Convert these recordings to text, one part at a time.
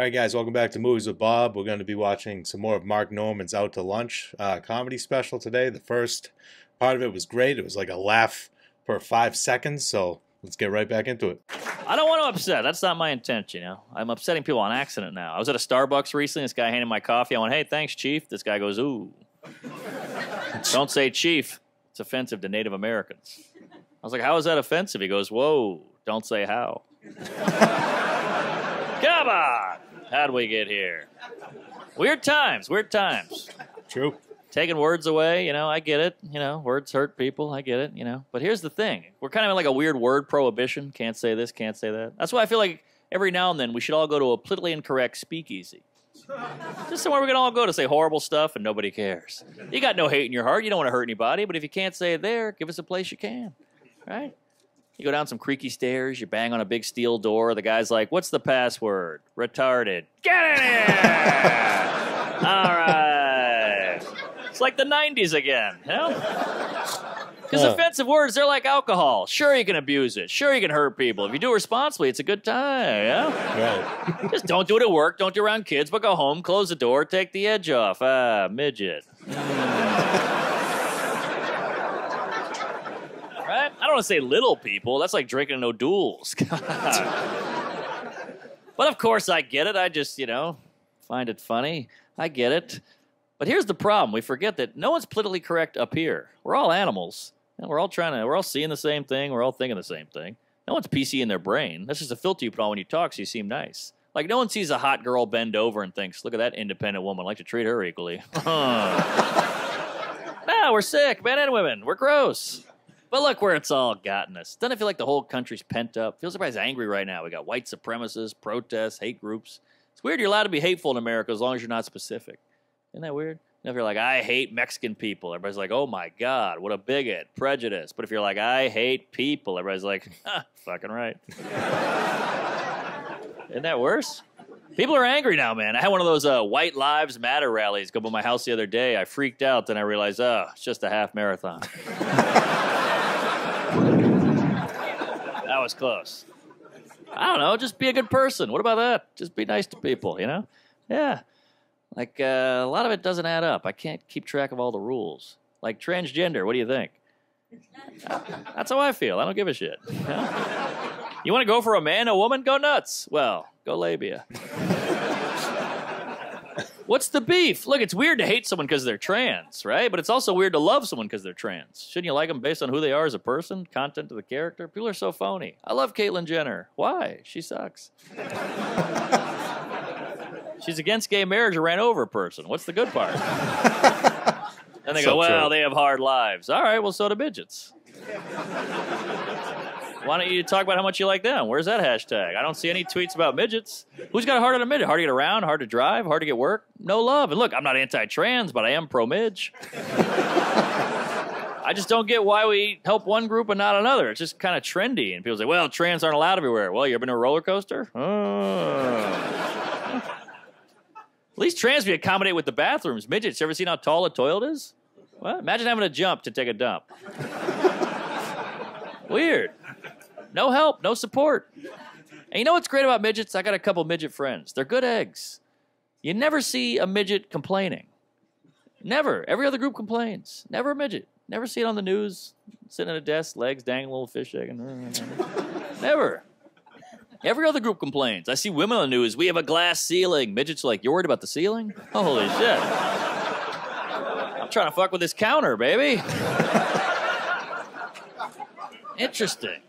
All right, guys, welcome back to Movies with Bob. We're going to be watching some more of Mark Normand's Out to Lunch uh, comedy special today. The first part of it was great. It was like a laugh for five seconds, so let's get right back into it. I don't want to upset. That's not my intent, you know. I'm upsetting people on accident now. I was at a Starbucks recently. This guy handed my coffee. I went, "Hey, thanks, Chief." This guy goes, "Ooh." don't say Chief. It's offensive to Native Americans. I was like, "How is that offensive?" He goes, "Whoa, don't say how." Come on. How'd we get here? Weird times, weird times. True. Taking words away, you know, I get it. You know, words hurt people, I get it, you know. But here's the thing we're kind of in like a weird word prohibition. Can't say this, can't say that. That's why I feel like every now and then we should all go to a politically incorrect speakeasy. Just somewhere we can all go to say horrible stuff and nobody cares. You got no hate in your heart. You don't want to hurt anybody. But if you can't say it there, give us a place you can. Right? You go down some creaky stairs, you bang on a big steel door. The guy's like, What's the password? Retarded. Get in here! All right. It's like the 90s again, you know? Because Huh. offensive words, they're like alcohol. Sure, you can abuse it. Sure, you can hurt people. If you do it responsibly, it's a good time, yeah? Right. Just don't do it at work. Don't do it around kids, but go home, close the door, take the edge off. Ah, midget. right? I don't want to say little people. That's like drinking in O'Doul's. but of course, I get it. I just, you know, find it funny. I get it. But here's the problem: we forget that no one's politically correct up here. We're all animals, and we're all trying to. We're all seeing the same thing. We're all thinking the same thing. No one's PC in their brain. That's just a filter you put on when you talk, so you seem nice. Like no one sees a hot girl bend over and thinks, "Look at that independent woman. I'd like to treat her equally." no, we're sick, men and women. We're gross. But look where it's all gotten us. Doesn't it feel like the whole country's pent up? Feels everybody's angry right now. We got white supremacists, protests, hate groups. It's weird you're allowed to be hateful in America as long as you're not specific. Isn't that weird? If you're like, I hate Mexican people, everybody's like, oh my God, what a bigot, prejudice. But if you're like, I hate people, everybody's like, huh, fucking right. Isn't that worse? People are angry now, man. I had one of those uh, White Lives Matter rallies go by my house the other day. I freaked out. Then I realized, oh, it's just a half marathon. that was close. I don't know. Just be a good person. What about that? Just be nice to people, you know? Yeah. Like, uh, a lot of it doesn't add up. I can't keep track of all the rules. Like transgender, what do you think? That's how I feel. I don't give a shit. You, know? You want to go for a man, a woman? Go nuts. Well, go labia. What's the beef? Look, it's weird to hate someone because they're trans, right? But it's also weird to love someone because they're trans. Shouldn't you like them based on who they are as a person, content of the character? People are so phony. I love Caitlyn Jenner. Why? She sucks. She's against gay marriage or ran over a person. What's the good part? and they So go, well, true. they have hard lives. All right, well, so do midgets. Why don't you talk about how much you like them? Where's that hashtag? I don't see any tweets about midgets. Who's got a hard on a midget? Hard to get around, hard to drive, hard to get work? No love. And look, I'm not anti trans, but I am pro midge. I just don't get why we help one group and not another. It's just kind of trendy. And people say, well, trans aren't allowed everywhere. Well, you ever been to a roller coaster? Oh. At least trans we accommodate with the bathrooms. Midgets, you ever seen how tall a toilet is? What? Imagine having to jump to take a dump. Weird. No help, no support. And you know what's great about midgets? I got a couple midget friends. They're good eggs. You never see a midget complaining. Never. Every other group complains. Never a midget. Never see it on the news, sitting at a desk, legs dangling, little fish egg. Never. Every other group complains. I see women on the news. We have a glass ceiling. Midgets are like, you're worried about the ceiling? Holy shit. I'm trying to fuck with this counter, baby. Interesting.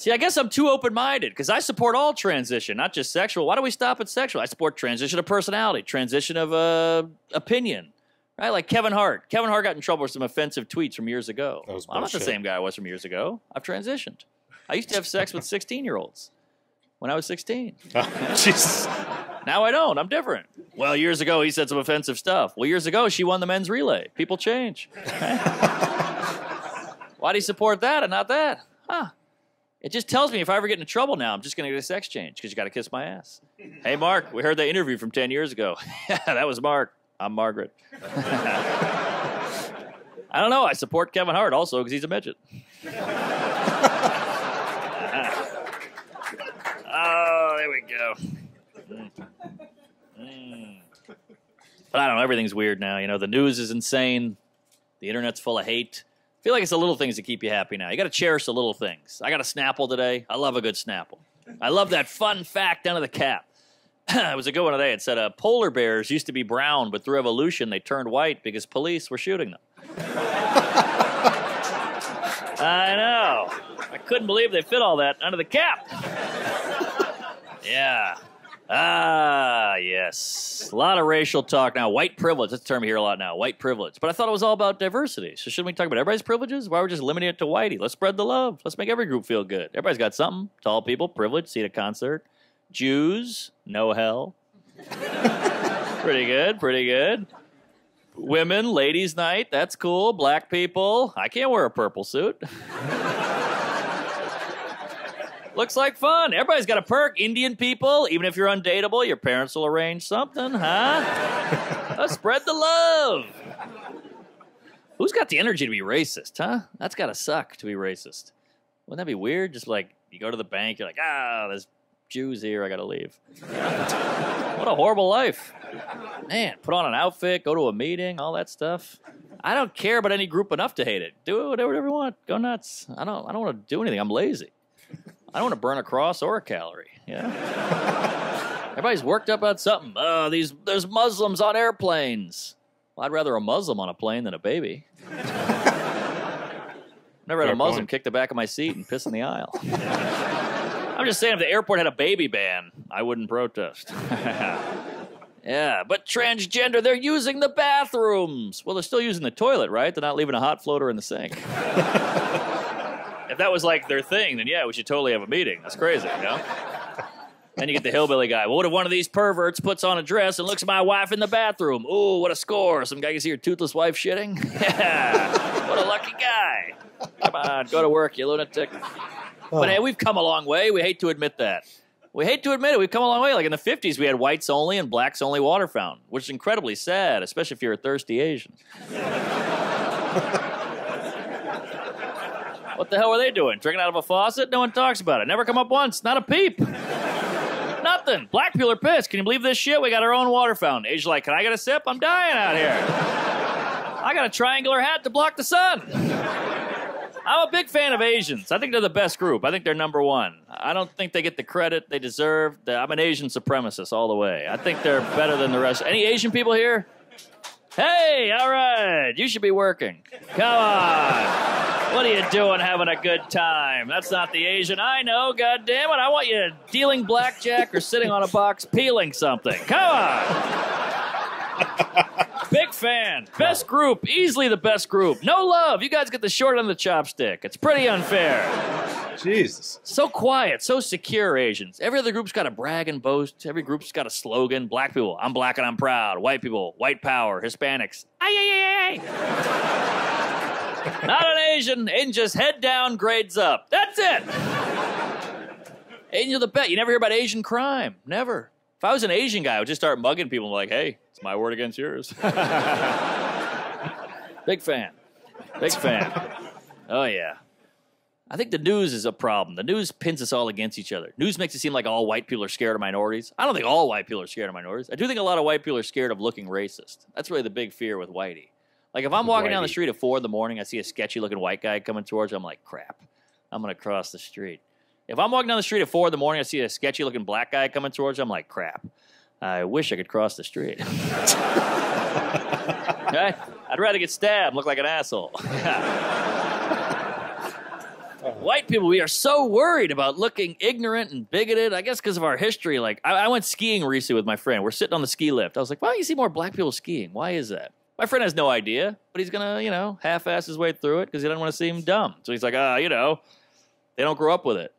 See, I guess I'm too open minded because I support all transition, not just sexual. Why do we stop at sexual? I support transition of personality, transition of uh, opinion. Right? Like Kevin Hart. Kevin Hart got in trouble with some offensive tweets from years ago. Was I'm not the same guy I was from years ago. I've transitioned. I used to have sex with 16 year olds when I was 16. Jesus. Now I don't. I'm different. Well, years ago he said some offensive stuff. Well, years ago she won the men's relay. People change. Why do you support that and not that? Huh. It just tells me if I ever get into trouble now, I'm just going to get a sex change because you got to kiss my ass. Hey, Mark, we heard that interview from 10 years ago. that was Mark. I'm Margaret. I don't know. I support Kevin Hart also because he's a midget. oh, there we go. But I don't know. Everything's weird now. You know, the news is insane. The internet's full of hate. I feel like it's the little things that keep you happy now. You got to cherish the little things. I got a Snapple today. I love a good Snapple. I love that fun fact under the cap. it was a good one today. It said uh, polar bears used to be brown, but through evolution they turned white because police were shooting them. I know. I couldn't believe they fit all that under the cap. yeah. Ah, yes. A lot of racial talk now. White privilege. That's a term you hear a lot now. White privilege. But I thought it was all about diversity. So shouldn't we talk about everybody's privileges? Why are we just limiting it to whitey? Let's spread the love. Let's make every group feel good. Everybody's got something. Tall people, privilege, see at a concert. Jews, no hell. pretty good, pretty good. Women, ladies' night, that's cool. Black people, I can't wear a purple suit. Looks like fun. Everybody's got a perk. Indian people, even if you're undateable, your parents will arrange something, huh? Let's spread the love. Who's got the energy to be racist, huh? That's gotta suck to be racist. Wouldn't that be weird? Just like you go to the bank, you're like, ah, there's Jews here, I gotta leave. what a horrible life. Man, put on an outfit, go to a meeting, all that stuff. I don't care about any group enough to hate it. Do whatever, whatever you want. Go nuts. I don't I don't want to do anything. I'm lazy. I don't want to burn a cross or a calorie. Yeah. Everybody's worked up about something. Oh, these there's Muslims on airplanes. Well, I'd rather a Muslim on a plane than a baby. Never had a Muslim point. kick the back of my seat and piss in the aisle. I'm just saying, if the airport had a baby ban, I wouldn't protest. yeah, but transgender, they're using the bathrooms. Well, they're still using the toilet, right? They're not leaving a hot floater in the sink. That was like their thing, then yeah, we should totally have a meeting. That's crazy, you know? Then you get the hillbilly guy. Well, what if one of these perverts puts on a dress and looks at my wife in the bathroom? Ooh, what a score. Some guy can see your toothless wife shitting? Yeah. what a lucky guy. Come on, go to work, you lunatic. But hey, we've come a long way. We hate to admit that. We hate to admit it. We've come a long way. Like in the 50s, we had whites only and blacks only water fountain, which is incredibly sad, especially if you're a thirsty Asian. What the hell were they doing? Drinking out of a faucet? No one talks about it. Never come up once. Not a peep. Nothing. Black people are pissed. Can you believe this shit? We got our own water fountain. Asians like, can I get a sip? I'm dying out here. I got a triangular hat to block the sun. I'm a big fan of Asians. I think they're the best group. I think they're number one. I don't think they get the credit they deserve. I'm an Asian supremacist all the way. I think they're better than the rest. Any Asian people here? Hey, all right. You should be working. Come on. What are you doing having a good time? That's not the Asian I know, God damn it. I want you dealing blackjack or sitting on a box peeling something. Come on. Big fan. Best group. Easily the best group. No love. You guys get the short end of the chopstick. It's pretty unfair. Jesus. So quiet, so secure Asians. Every other group's got a brag and boast. Every group's got a slogan. Black people, I'm black and I'm proud. White people, white power. Hispanics, ay, ay, ay, ay. Not an Asian. Asian just head down, grades up. That's it. Are the best. You never hear about Asian crime. Never. If I was an Asian guy, I would just start mugging people and be like, hey, it's my word against yours. Big fan. Big fan. Oh, yeah. I think the news is a problem. The news pins us all against each other. News makes it seem like all white people are scared of minorities. I don't think all white people are scared of minorities. I do think a lot of white people are scared of looking racist. That's really the big fear with whitey. Like if I'm walking down the street at four in the morning, I see a sketchy looking white guy coming towards me, I'm like, crap, I'm gonna cross the street. If I'm walking down the street at four in the morning, I see a sketchy looking black guy coming towards me, I'm like, crap, I wish I could cross the street. Right? I'd rather get stabbed, look like an asshole. White people, we are so worried about looking ignorant and bigoted. I guess because of our history. Like, I, I went skiing recently with my friend. We're sitting on the ski lift. I was like, why don't you see more black people skiing? Why is that? My friend has no idea, but he's gonna, you know, half-ass his way through it because he doesn't want to seem dumb. So he's like, ah, you know, they don't grow up with it.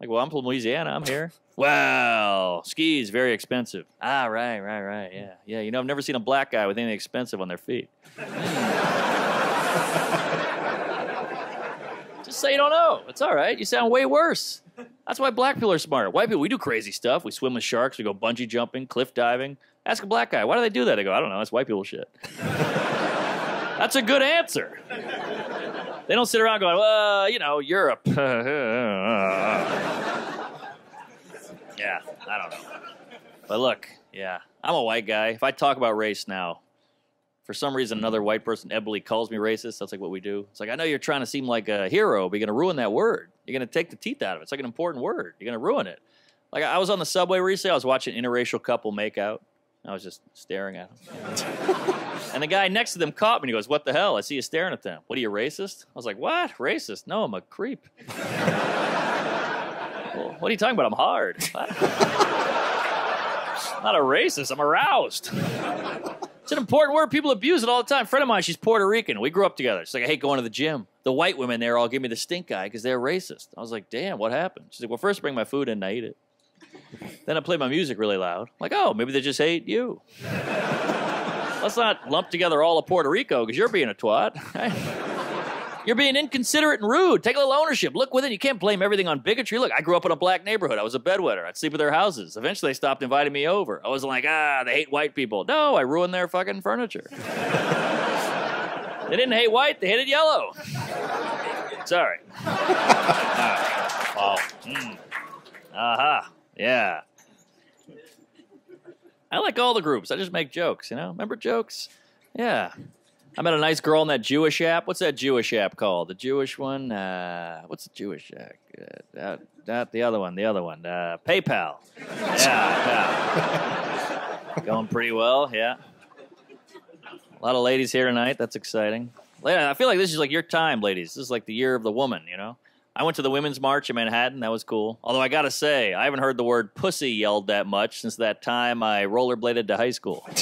Like, well, I'm from Louisiana. I'm here. Well, ski is very expensive. Ah, right, right, right. Yeah, yeah. You know, I've never seen a black guy with anything expensive on their feet. Just say you don't know. It's all right. You sound way worse. That's why black people are smart. White people, we do crazy stuff. We swim with sharks. We go bungee jumping, cliff diving. Ask a black guy, why do they do that? They go, I don't know. That's white people shit. That's a good answer. They don't sit around going, well, you know, Europe. yeah, I don't know. But look, yeah, I'm a white guy. If I talk about race now, for some reason another white person ebly calls me racist. That's like what we do. It's like I know you're trying to seem like a hero, but you're gonna ruin that word. You're gonna take the teeth out of it. It's like an important word. You're gonna ruin it. Like I was on the subway recently. I was watching interracial couple make out. I was just staring at them. and the guy next to them caught me and he goes, What the hell? I see you staring at them. What are you, racist? I was like, What? Racist? No, I'm a creep. well, what are you talking about? I'm hard. I'm not a racist. I'm aroused. It's an important word. People abuse it all the time. A friend of mine, she's Puerto Rican. We grew up together. She's like, I hate going to the gym. The white women there all give me the stink eye because they're racist. I was like, damn, what happened? She's like, well, first bring my food in and I eat it. Then I play my music really loud. I'm like, oh, maybe they just hate you. Let's not lump together all of Puerto Rico because you're being a twat. You're being inconsiderate and rude. Take a little ownership. Look within. You can't blame everything on bigotry. Look, I grew up in a black neighborhood. I was a bedwetter. I'd sleep at their houses. Eventually, they stopped inviting me over. I was like, ah, they hate white people. No, I ruined their fucking furniture. they didn't hate white. They hated yellow. Sorry. Wow. Mm. Aha. Uh-huh. Yeah. I like all the groups. I just make jokes, you know? Remember jokes? Yeah. I met a nice girl in that Jewish app. What's that Jewish app called? The Jewish one? Uh, what's the Jewish app? Uh, that, that, the other one, the other one. Uh, PayPal. Yeah, yeah. Going pretty well, yeah. A lot of ladies here tonight. That's exciting. I feel like this is like your time, ladies. This is like the year of the woman, you know? I went to the Women's March in Manhattan. That was cool. Although I got to say, I haven't heard the word pussy yelled that much since that time I rollerbladed to high school.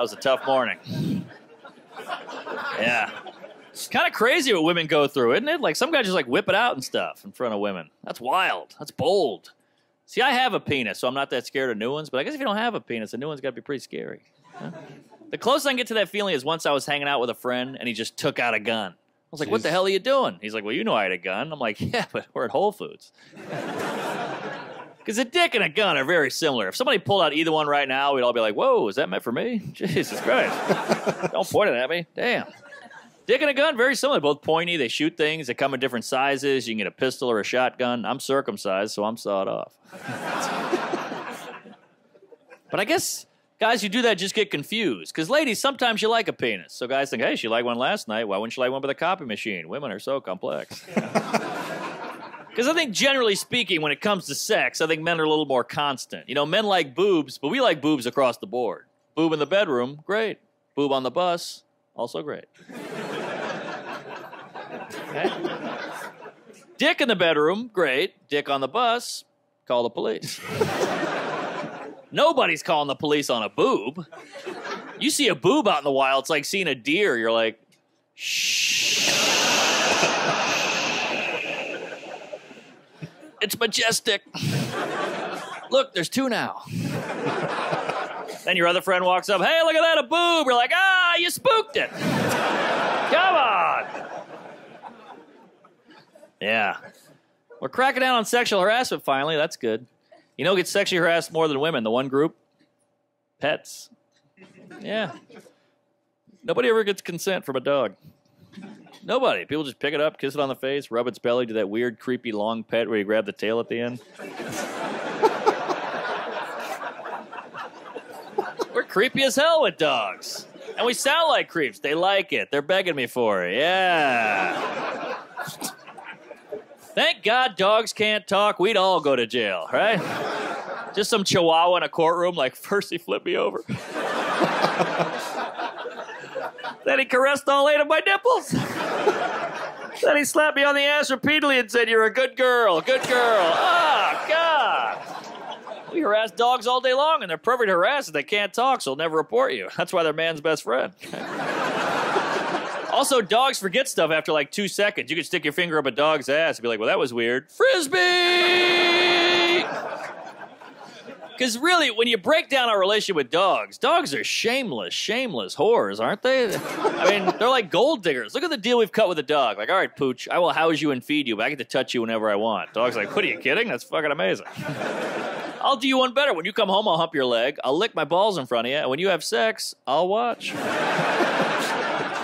That was a tough morning. Yeah. It's kind of crazy what women go through, isn't it? Like some guys just like whip it out and stuff in front of women. That's wild. That's bold. See, I have a penis, so I'm not that scared of new ones. But I guess if you don't have a penis, a new one's got to be pretty scary. The closest I can get to that feeling is once I was hanging out with a friend and he just took out a gun. I was like, Jeez. "What the hell are you doing?" He's like, "Well, you know I had a gun." I'm like, "Yeah, but we're at Whole Foods." Because a dick and a gun are very similar. If somebody pulled out either one right now, we'd all be like, whoa, is that meant for me? Jesus Christ. Don't point it at me. Damn. Dick and a gun, very similar. Both pointy. They shoot things. They come in different sizes. You can get a pistol or a shotgun. I'm circumcised, so I'm sawed off. but I guess guys who do that just get confused. Because ladies, sometimes you like a penis. So guys think, hey, she liked one last night. Why wouldn't she like one with a copy machine? Women are so complex. Because I think, generally speaking, when it comes to sex, I think men are a little more constant. You know, men like boobs, but we like boobs across the board. Boob in the bedroom, great. Boob on the bus, also great. Okay. Dick in the bedroom, great. Dick on the bus, call the police. Nobody's calling the police on a boob. You see a boob out in the wild, it's like seeing a deer. You're like, shh. It's majestic. Look, there's two now. then your other friend walks up. Hey, look at that, a boob. You're like, ah, you spooked it. Come on. Yeah. We're cracking down on sexual harassment finally. That's good. You know, gets sexually harassed more than women. The one group, pets. Yeah. Nobody ever gets consent from a dog. Nobody. People just pick it up, kiss it on the face, rub its belly, do that weird, creepy, long pet where you grab the tail at the end. We're creepy as hell with dogs. And we sound like creeps. They like it. They're begging me for it. Yeah. Thank God dogs can't talk. We'd all go to jail, right? Just some chihuahua in a courtroom, like, first he flipped me over. Then he caressed all eight of my nipples. then he slapped me on the ass repeatedly and said, You're a good girl, good girl. Oh, God. We harass dogs all day long, and they're perfect harassers. They can't talk, so they'll never report you. That's why they're man's best friend. also, dogs forget stuff after like two seconds. You could stick your finger up a dog's ass and be like, Well, that was weird. Frisbee! Because really, when you break down our relationship with dogs, dogs are shameless, shameless whores, aren't they? I mean, they're like gold diggers. Look at the deal we've cut with a dog. Like, all right, Pooch, I will house you and feed you, but I get to touch you whenever I want. Dog's like, what are you kidding? That's fucking amazing. I'll do you one better. When you come home, I'll hump your leg. I'll lick my balls in front of you. And when you have sex, I'll watch.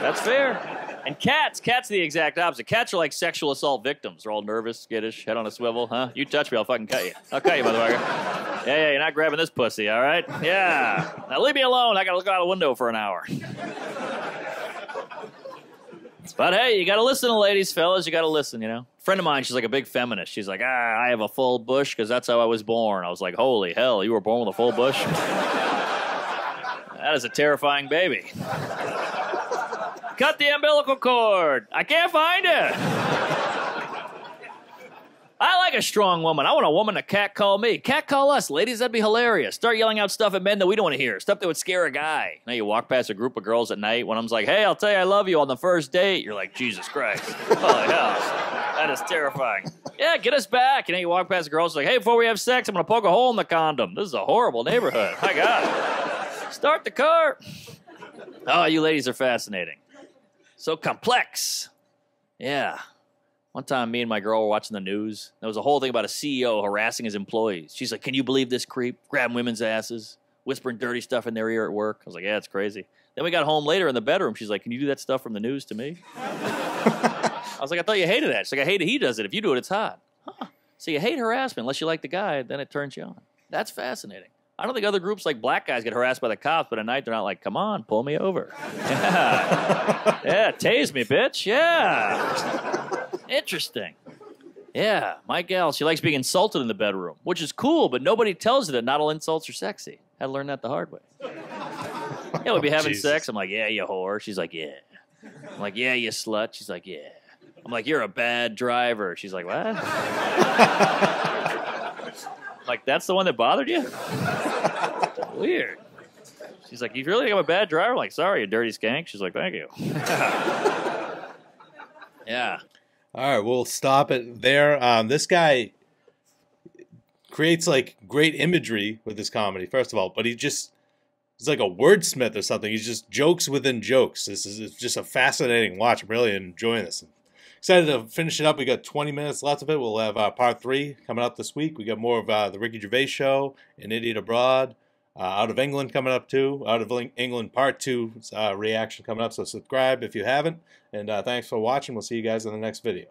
That's fair. And cats, cats are the exact opposite. Cats are like sexual assault victims. They're all nervous, skittish, head on a swivel. Huh? You touch me, I'll fucking cut you. I'll cut you, motherfucker. Yeah, yeah, you're not grabbing this pussy, all right? Yeah. Now leave me alone. I gotta look out a window for an hour. But hey, you gotta listen to ladies, fellas. You gotta listen, you know. friend of mine, she's like a big feminist. She's like, ah, I have a full bush because that's how I was born. I was like, holy hell, you were born with a full bush? that is a terrifying baby. Cut the umbilical cord. I can't find it. I like a strong woman. I want a woman to catcall me. Catcall us, ladies. That'd be hilarious. Start yelling out stuff at men that we don't want to hear. Stuff that would scare a guy. Now you walk past a group of girls at night. Of them's like, "Hey, I'll tell you I love you on the first date." You're like, "Jesus Christ, holy hell, that is terrifying." Yeah, get us back. And then you walk past a girl. She's like, "Hey, before we have sex, I'm gonna poke a hole in the condom." This is a horrible neighborhood. My God. Start the car. Oh, you ladies are fascinating. So complex. Yeah. One time, me and my girl were watching the news. There was a whole thing about a CEO harassing his employees. She's like, Can you believe this creep? Grabbing women's asses, whispering dirty stuff in their ear at work. I was like, Yeah, it's crazy. Then we got home later in the bedroom. She's like, Can you do that stuff from the news to me? I was like, I thought you hated that. She's like, I hate it. He does it. If you do it, it's hot. Huh. So you hate harassment unless you like the guy, then it turns you on. That's fascinating. I don't think other groups like black guys get harassed by the cops, but at night they're not like, come on, pull me over. Yeah. yeah, tase me, bitch. Yeah. Interesting. Yeah, my gal, she likes being insulted in the bedroom, which is cool, but nobody tells her that not all insults are sexy. Had to learn that the hard way. Yeah, we'd be oh, having Jesus. sex. I'm like, yeah, you whore. She's like, yeah. I'm like, yeah, you slut. She's like, yeah. I'm like, you're a bad driver. She's like, what? like, that's the one that bothered you? Weird. She's like, you really think I'm a bad driver? I'm like, sorry, you dirty skank. She's like, thank you. yeah. All right, we'll stop it there. Um, this guy creates like great imagery with his comedy, first of all, but he just he's like a wordsmith or something. He's just jokes within jokes. This is it's just a fascinating watch. I'm really enjoying this. Excited to finish it up. We got 20 minutes left of it. We'll have uh, part three coming up this week. We got more of uh, the Ricky Gervais show, An Idiot Abroad, uh, out of England coming up too. Out of England part two uh, reaction coming up. So subscribe if you haven't. And uh, thanks for watching. We'll see you guys in the next video.